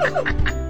ha ha ha